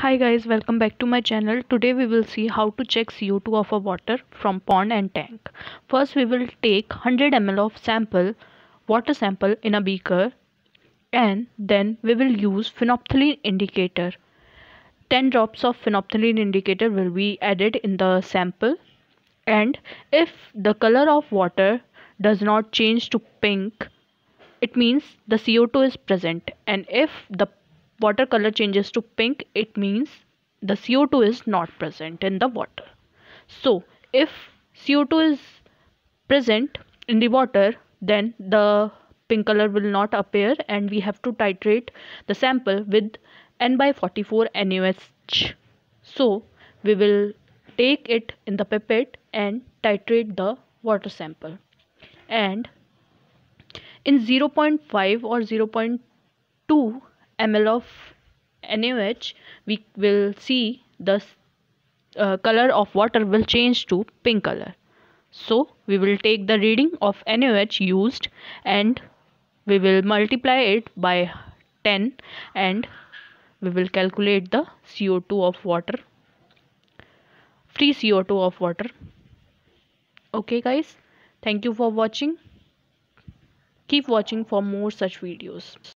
Hi guys, welcome back to my channel. Today we will see how to check CO2 of a water from pond and tank. First we will take 100 ml of sample, water sample in a beaker and then we will use phenolphthalein indicator. 10 drops of phenolphthalein indicator will be added in the sample and if the color of water does not change to pink it means the CO2 is present and if the water color changes to pink it means the CO2 is not present in the water. So if CO2 is present in the water then the pink color will not appear and we have to titrate the sample with N by 44 NaOH. So we will take it in the pipette and titrate the water sample and in 0.5 or 0.2 ml of NaOH we will see the uh, color of water will change to pink color. So we will take the reading of NaOH used and we will multiply it by 10 and we will calculate the CO2 of water free CO2 of water. Okay guys. Thank you for watching. Keep watching for more such videos